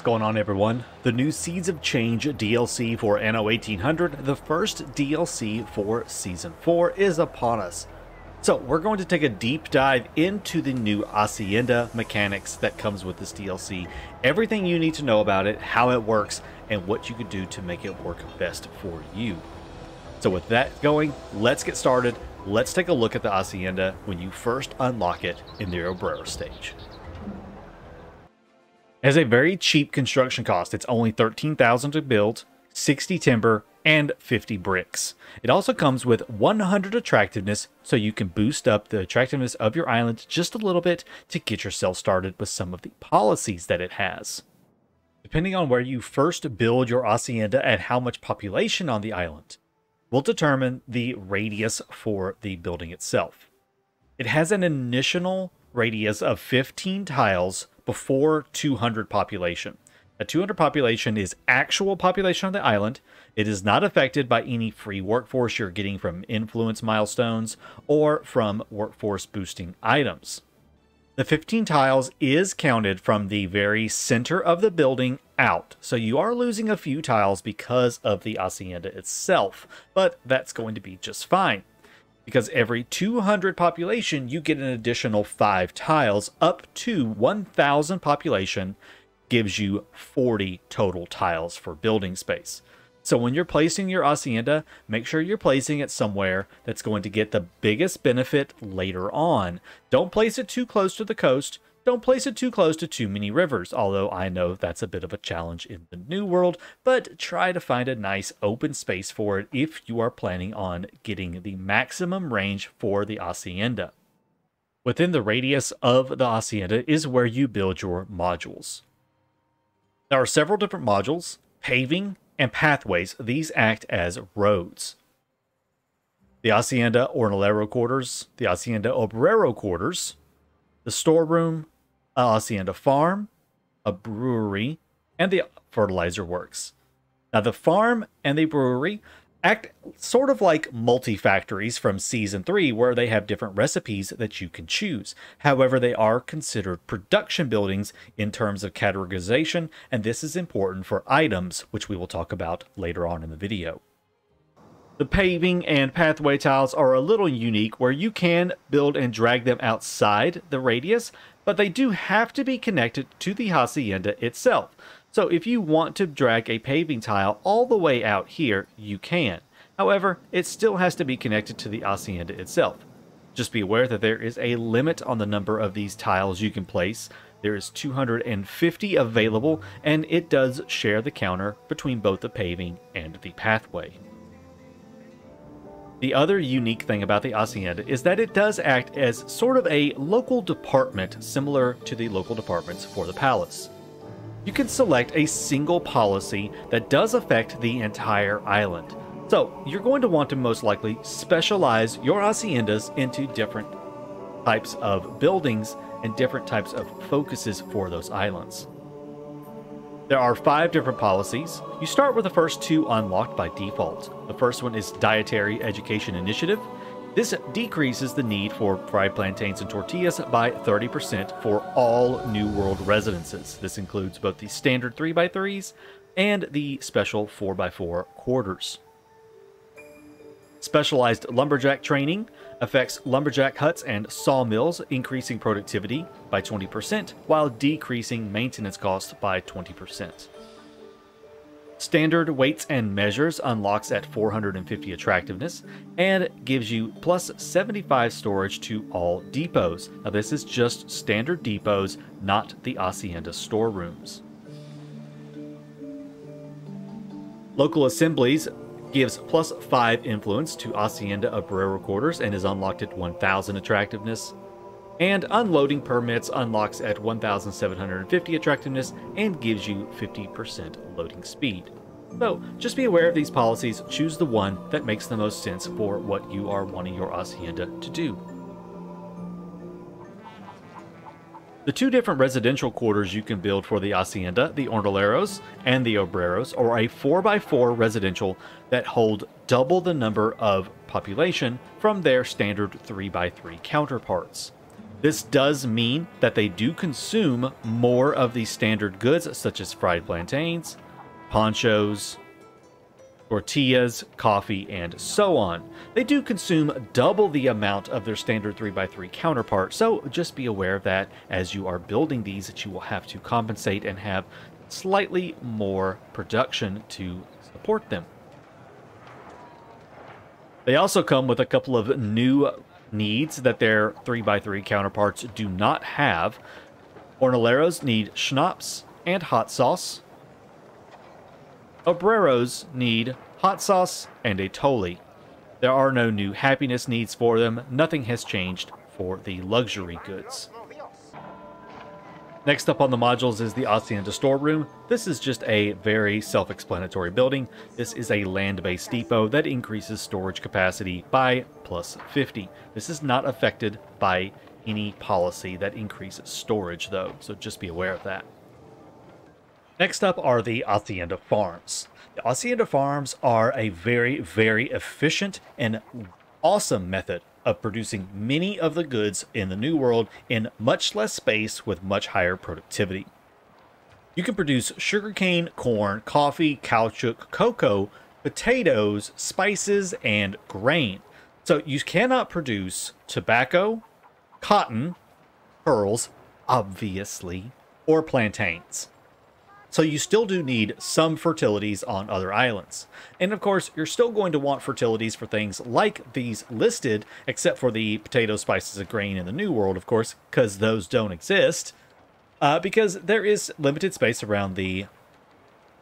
What's going on everyone? The new Seeds of Change DLC for Anno 1800, the first DLC for Season 4 is upon us. So we're going to take a deep dive into the new Hacienda mechanics that comes with this DLC, everything you need to know about it, how it works, and what you could do to make it work best for you. So with that going, let's get started. Let's take a look at the Hacienda when you first unlock it in the Obrero stage. Has a very cheap construction cost. It's only 13,000 to build, 60 timber, and 50 bricks. It also comes with 100 attractiveness, so you can boost up the attractiveness of your island just a little bit to get yourself started with some of the policies that it has. Depending on where you first build your hacienda and how much population on the island, will determine the radius for the building itself. It has an initial radius of 15 tiles before 200 population. A 200 population is actual population on the island. It is not affected by any free workforce you're getting from influence milestones or from workforce boosting items. The 15 tiles is counted from the very center of the building out, so you are losing a few tiles because of the hacienda itself, but that's going to be just fine because every 200 population, you get an additional 5 tiles up to 1,000 population gives you 40 total tiles for building space. So when you're placing your hacienda, make sure you're placing it somewhere that's going to get the biggest benefit later on. Don't place it too close to the coast don't place it too close to too many rivers, although I know that's a bit of a challenge in the new world, but try to find a nice open space for it if you are planning on getting the maximum range for the hacienda. Within the radius of the hacienda is where you build your modules. There are several different modules, paving, and pathways. These act as roads. The Hacienda Jornalero quarters, the Hacienda Obrero quarters, the storeroom, a hacienda farm, a brewery, and the fertilizer works. Now, the farm and the brewery act sort of like multi factories from season 3 where they have different recipes that you can choose. However, they are considered production buildings in terms of categorization, and this is important for items, which we will talk about later on in the video. The paving and pathway tiles are a little unique where you can build and drag them outside the radius, but they do have to be connected to the hacienda itself. So if you want to drag a paving tile all the way out here, you can. However, it still has to be connected to the hacienda itself. Just be aware that there is a limit on the number of these tiles you can place. There is 250 available, and it does share the counter between both the paving and the pathway. The other unique thing about the Hacienda is that it does act as sort of a local department similar to the local departments for the palace. You can select a single policy that does affect the entire island. So you're going to want to most likely specialize your haciendas into different types of buildings and different types of focuses for those islands. There are five different policies. You start with the first two unlocked by default. The first one is Dietary Education Initiative. This decreases the need for fried plantains and tortillas by 30% for all New World residences. This includes both the standard 3x3s and the special 4x4 quarters. Specialized lumberjack training affects lumberjack huts and sawmills, increasing productivity by 20% while decreasing maintenance costs by 20%. Standard weights and measures unlocks at 450 attractiveness and gives you plus 75 storage to all depots. Now this is just standard depots, not the Hacienda storerooms. Local assemblies gives plus 5 influence to Hacienda Obrero quarters and is unlocked at 1000 attractiveness. And unloading permits unlocks at 1750 attractiveness and gives you 50% loading speed. So just be aware of these policies, choose the one that makes the most sense for what you are wanting your Hacienda to do. The two different residential quarters you can build for the Hacienda, the Jornaleros and the Obreros, are a 4x4 residential that hold double the number of population from their standard 3x3 counterparts. This does mean that they do consume more of the standard goods, such as fried plantains, ponchos, tortillas, coffee, and so on. They do consume double the amount of their standard 3x3 counterpart, so just be aware of that as you are building these that you will have to compensate and have slightly more production to support them. They also come with a couple of new needs that their 3x3 counterparts do not have. Jornaleros need schnapps and hot sauce. Obreros need hot sauce and a Toli. There are no new happiness needs for them. Nothing has changed for the luxury goods. Next up on the modules is the Hacienda storeroom. This is just a very self-explanatory building. This is a land-based depot that increases storage capacity by plus 50. This is not affected by any policy that increases storage though, so just be aware of that. Next up are the Hacienda Farms. The Hacienda Farms are a very, very efficient and awesome method of producing many of the goods in the New World in much less space with much higher productivity. You can produce sugarcane, corn, coffee, caoutchouc, cocoa, potatoes, spices, and grain. So you cannot produce tobacco, cotton, pearls, obviously, or plantains. So you still do need some fertilities on other islands. And of course, you're still going to want fertilities for things like these listed, except for the potato, spices, and grain in the New World, of course, because those don't exist. Uh, because there is limited space around the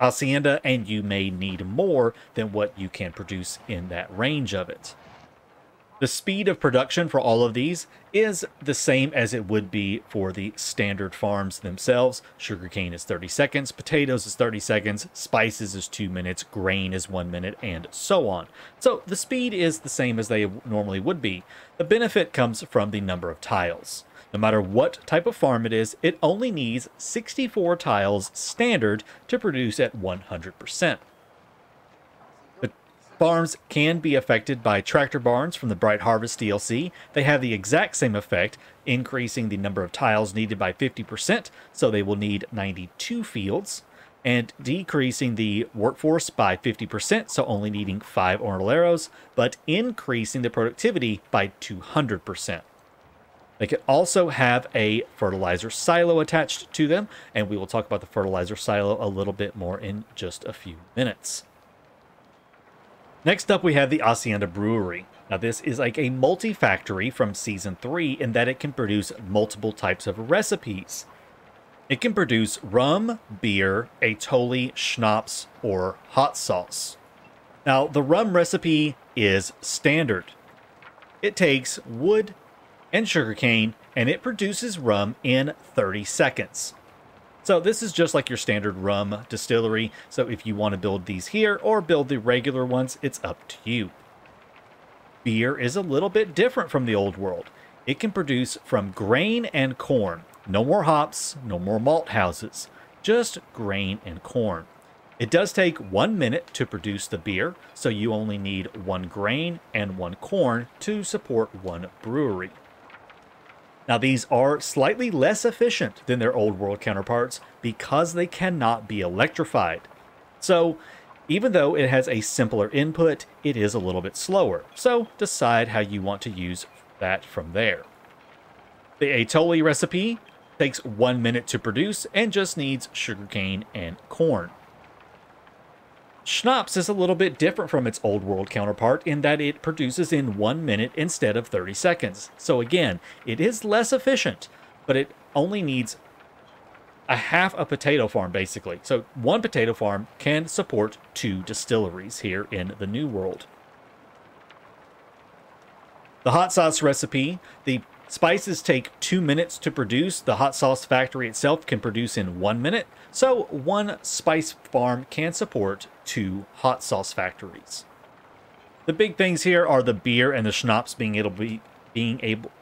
hacienda, and you may need more than what you can produce in that range of it. The speed of production for all of these is the same as it would be for the standard farms themselves. Sugarcane is 30 seconds, potatoes is 30 seconds, spices is 2 minutes, grain is 1 minute, and so on. So the speed is the same as they normally would be. The benefit comes from the number of tiles. No matter what type of farm it is, it only needs 64 tiles standard to produce at 100%. Farms can be affected by tractor barns from the Bright Harvest DLC. They have the exact same effect, increasing the number of tiles needed by 50%, so they will need 92 fields, and decreasing the workforce by 50%, so only needing 5 Jornaleros, but increasing the productivity by 200%. They can also have a fertilizer silo attached to them, and we will talk about the fertilizer silo a little bit more in just a few minutes. Next up, we have the Hacienda Brewery. Now, this is like a multi-factory from Season 3 in that it can produce multiple types of recipes. It can produce rum, beer, atoli, schnapps, or hot sauce. Now, the rum recipe is standard. It takes wood and sugarcane, and it produces rum in 30 seconds. So this is just like your standard rum distillery. So if you want to build these here or build the regular ones, it's up to you. Beer is a little bit different from the old world. It can produce from grain and corn. No more hops, no more malt houses, just grain and corn. It does take one minute to produce the beer, so you only need one grain and one corn to support one brewery. Now, these are slightly less efficient than their old world counterparts because they cannot be electrified. So, even though it has a simpler input, it is a little bit slower. So, decide how you want to use that from there. The Atoli recipe takes one minute to produce and just needs sugarcane and corn. Schnapps is a little bit different from its old world counterpart in that it produces in one minute instead of 30 seconds. So again, it is less efficient, but it only needs a half a potato farm basically. So one potato farm can support two distilleries here in the New World. The hot sauce recipe, the Spices take two minutes to produce. The hot sauce factory itself can produce in one minute. So one spice farm can support two hot sauce factories. The big things here are the beer and the schnapps being able to be being able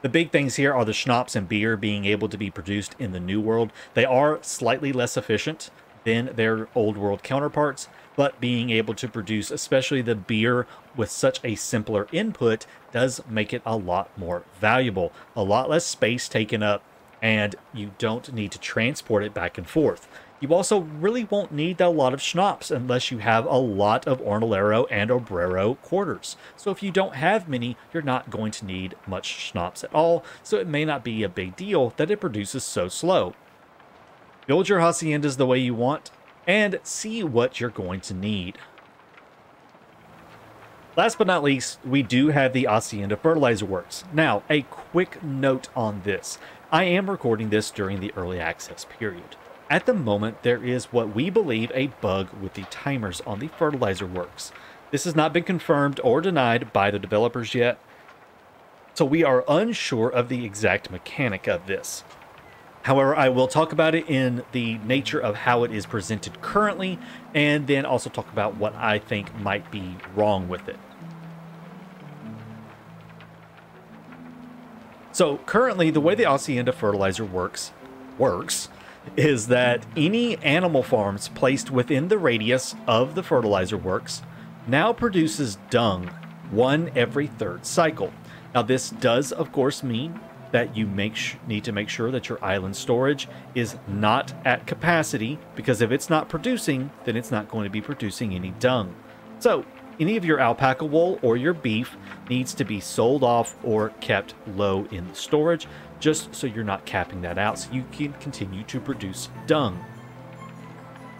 the big things here are the schnapps and beer being able to be produced in the new world. They are slightly less efficient, than their old world counterparts, but being able to produce, especially the beer, with such a simpler input does make it a lot more valuable. A lot less space taken up, and you don't need to transport it back and forth. You also really won't need a lot of schnapps unless you have a lot of Jornalero and Obrero quarters. So if you don't have many, you're not going to need much schnapps at all, so it may not be a big deal that it produces so slow. Build your haciendas the way you want, and see what you're going to need. Last but not least, we do have the Hacienda Fertilizer Works. Now, a quick note on this. I am recording this during the early access period. At the moment, there is what we believe a bug with the timers on the fertilizer works. This has not been confirmed or denied by the developers yet, so we are unsure of the exact mechanic of this. However, I will talk about it in the nature of how it is presented currently, and then also talk about what I think might be wrong with it. So currently, the way the Hacienda fertilizer works works is that any animal farms placed within the radius of the fertilizer works now produces dung one every third cycle. Now, this does, of course, mean that you make need to make sure that your island storage is not at capacity because if it's not producing, then it's not going to be producing any dung. So, any of your alpaca wool or your beef needs to be sold off or kept low in storage just so you're not capping that out so you can continue to produce dung.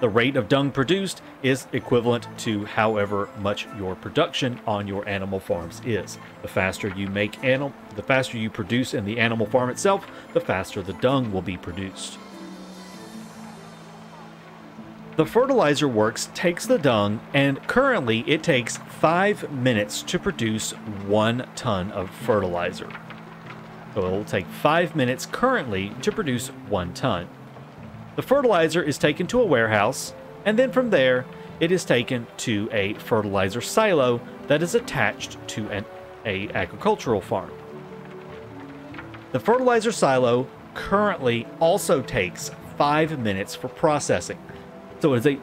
The rate of dung produced is equivalent to however much your production on your animal farms is. The faster you make animal, the faster you produce in the animal farm itself, the faster the dung will be produced. The fertilizer works takes the dung and currently it takes 5 minutes to produce 1 ton of fertilizer. So it will take 5 minutes currently to produce 1 ton. The fertilizer is taken to a warehouse, and then from there, it is taken to a fertilizer silo that is attached to an a agricultural farm. The fertilizer silo currently also takes 5 minutes for processing. So it is a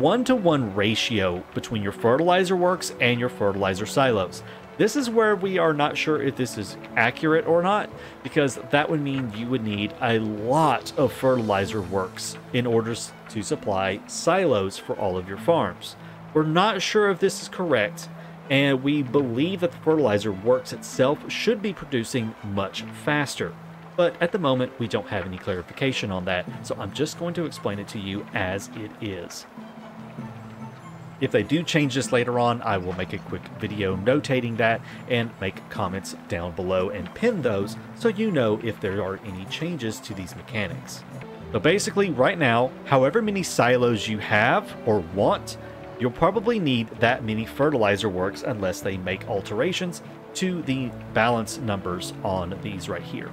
one to one ratio between your fertilizer works and your fertilizer silos. This is where we are not sure if this is accurate or not, because that would mean you would need a lot of fertilizer works in order to supply silos for all of your farms. We're not sure if this is correct, and we believe that the fertilizer works itself should be producing much faster. But at the moment, we don't have any clarification on that, so I'm just going to explain it to you as it is. If they do change this later on, I will make a quick video notating that and make comments down below and pin those so you know if there are any changes to these mechanics. So basically, right now, however many silos you have or want, you'll probably need that many fertilizer works unless they make alterations to the balance numbers on these right here.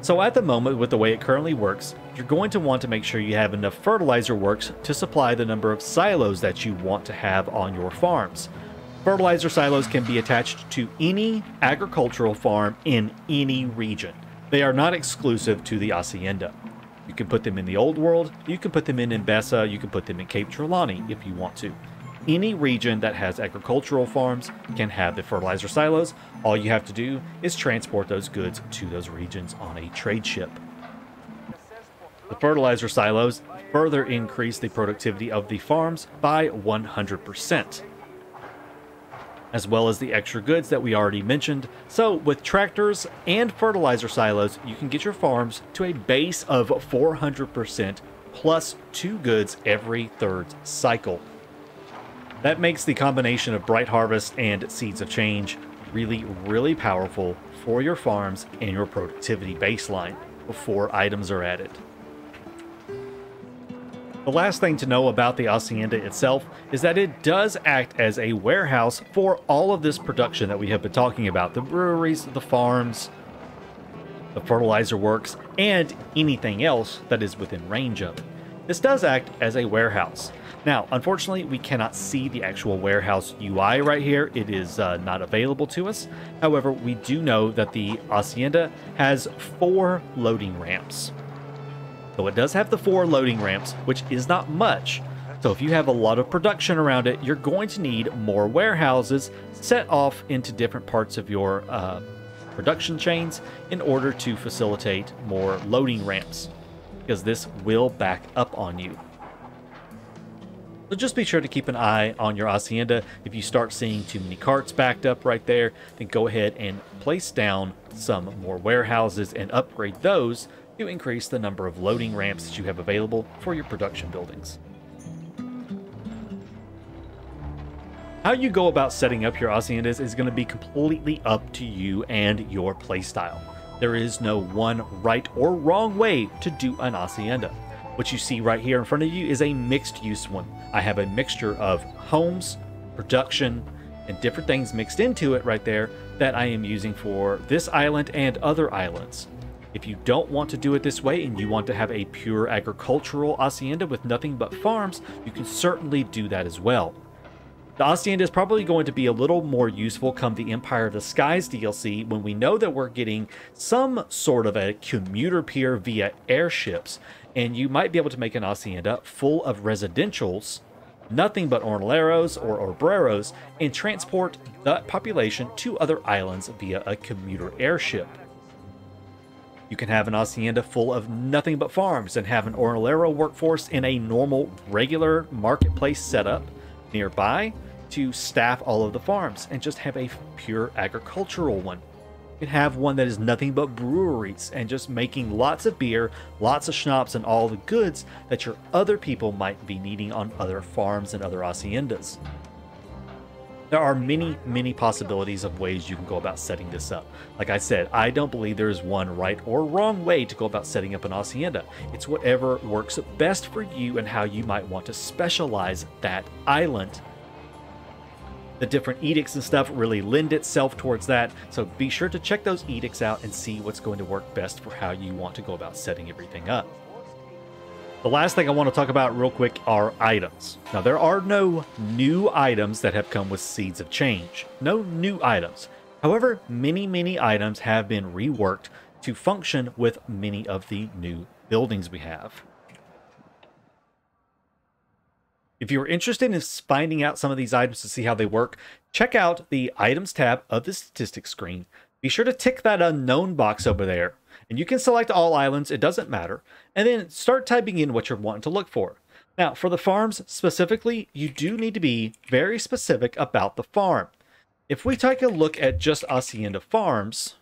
So at the moment, with the way it currently works, you're going to want to make sure you have enough fertilizer works to supply the number of silos that you want to have on your farms. Fertilizer silos can be attached to any agricultural farm in any region. They are not exclusive to the Hacienda. You can put them in the Old World, you can put them in Enbesa, you can put them in Cape Trelawney if you want to. Any region that has agricultural farms can have the fertilizer silos. All you have to do is transport those goods to those regions on a trade ship. The fertilizer silos further increase the productivity of the farms by 100%, as well as the extra goods that we already mentioned. So, with tractors and fertilizer silos, you can get your farms to a base of 400% plus two goods every third cycle. That makes the combination of Bright Harvest and Seeds of Change really, really powerful for your farms and your productivity baseline before items are added. The last thing to know about the Hacienda itself is that it does act as a warehouse for all of this production that we have been talking about. The breweries, the farms, the fertilizer works, and anything else that is within range of it. This does act as a warehouse. Now, unfortunately, we cannot see the actual warehouse UI right here. It is uh, not available to us. However, we do know that the Hacienda has four loading ramps. So it does have the four loading ramps, which is not much. So if you have a lot of production around it, you're going to need more warehouses set off into different parts of your uh, production chains in order to facilitate more loading ramps, because this will back up on you. So just be sure to keep an eye on your Hacienda. If you start seeing too many carts backed up right there, then go ahead and place down some more warehouses and upgrade those to increase the number of loading ramps that you have available for your production buildings. How you go about setting up your haciendas is going to be completely up to you and your playstyle. There is no one right or wrong way to do an hacienda. What you see right here in front of you is a mixed use one. I have a mixture of homes, production, and different things mixed into it right there that I am using for this island and other islands. If you don't want to do it this way and you want to have a pure agricultural hacienda with nothing but farms, you can certainly do that as well. The hacienda is probably going to be a little more useful come the Empire of the Skies DLC when we know that we're getting some sort of a commuter pier via airships and you might be able to make an hacienda full of residentials, nothing but jornaleros or obreros, and transport that population to other islands via a commuter airship. You can have an hacienda full of nothing but farms and have an jornalero workforce in a normal, regular marketplace setup nearby to staff all of the farms and just have a pure agricultural one You can have one that is nothing but breweries and just making lots of beer, lots of schnapps, and all the goods that your other people might be needing on other farms and other haciendas. There are many, many possibilities of ways you can go about setting this up. Like I said, I don't believe there is one right or wrong way to go about setting up an hacienda. It's whatever works best for you and how you might want to specialize that island the different edicts and stuff really lend itself towards that. So be sure to check those edicts out and see what's going to work best for how you want to go about setting everything up. The last thing I want to talk about real quick are items. Now, there are no new items that have come with Seeds of Change. No new items. However, many, many items have been reworked to function with many of the new buildings we have. If you're interested in finding out some of these items to see how they work, check out the Items tab of the statistics screen. Be sure to tick that unknown box over there, and you can select all islands, it doesn't matter, and then start typing in what you're wanting to look for. Now, for the farms specifically, you do need to be very specific about the farm. If we take a look at just Hacienda Farms,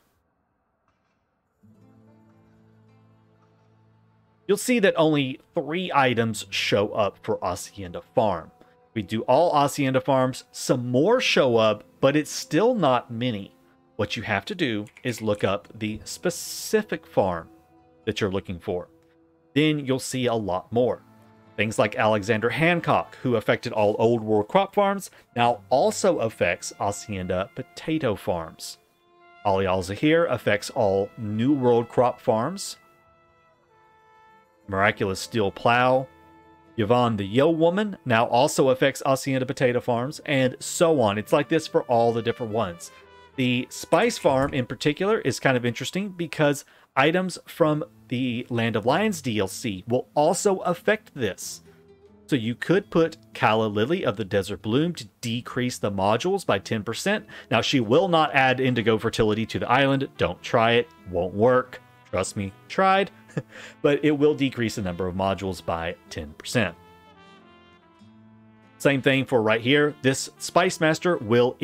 you'll see that only three items show up for Hacienda Farm. We do all Hacienda Farms, some more show up, but it's still not many. What you have to do is look up the specific farm that you're looking for. Then you'll see a lot more. Things like Alexander Hancock, who affected all Old World crop farms, now also affects Hacienda potato farms. Ali Al Zahir affects all New World crop farms, Miraculous Steel Plow, Yvonne the Yo Woman now also affects Hacienda Potato Farms, and so on. It's like this for all the different ones. The Spice Farm in particular is kind of interesting because items from the Land of Lions DLC will also affect this. So you could put Calla Lily of the Desert Bloom to decrease the modules by 10%. Now she will not add indigo fertility to the island. Don't try it. Won't work. Trust me, tried. but it will decrease the number of modules by 10%. Same thing for right here. This Spice Master will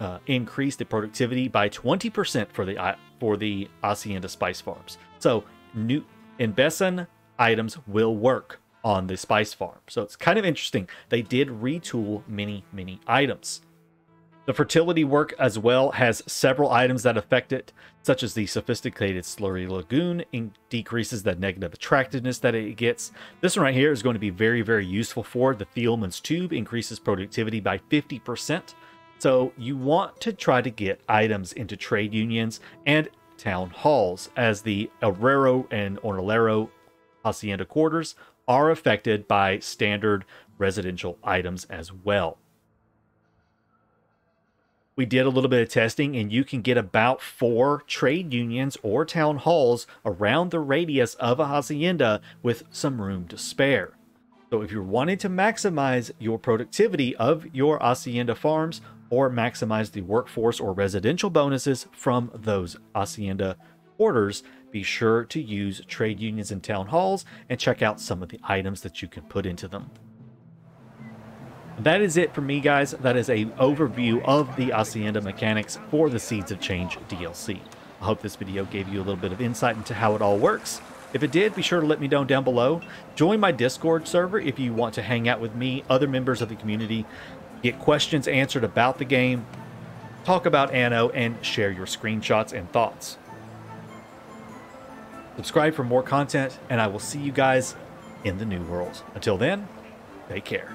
uh, increase the productivity by 20% for the uh, for the Hacienda Spice Farms. So new Enbesan items will work on the Spice Farm. So it's kind of interesting. They did retool many, many items. The fertility work as well has several items that affect it, such as the sophisticated slurry lagoon decreases the negative attractiveness that it gets. This one right here is going to be very, very useful for the Thielmann's tube, increases productivity by 50%. So you want to try to get items into trade unions and town halls, as the Obrero and Jornalero Hacienda quarters are affected by standard residential items as well. We did a little bit of testing, and you can get about four trade unions or town halls around the radius of a hacienda with some room to spare. So, if you're wanting to maximize your productivity of your hacienda farms or maximize the workforce or residential bonuses from those hacienda orders, be sure to use trade unions and town halls and check out some of the items that you can put into them. That is it for me, guys. That is a overview of the Hacienda mechanics for the Seeds of Change DLC. I hope this video gave you a little bit of insight into how it all works. If it did, be sure to let me know down below. Join my Discord server if you want to hang out with me, other members of the community, get questions answered about the game, talk about Anno, and share your screenshots and thoughts. Subscribe for more content, and I will see you guys in the new world. Until then, take care.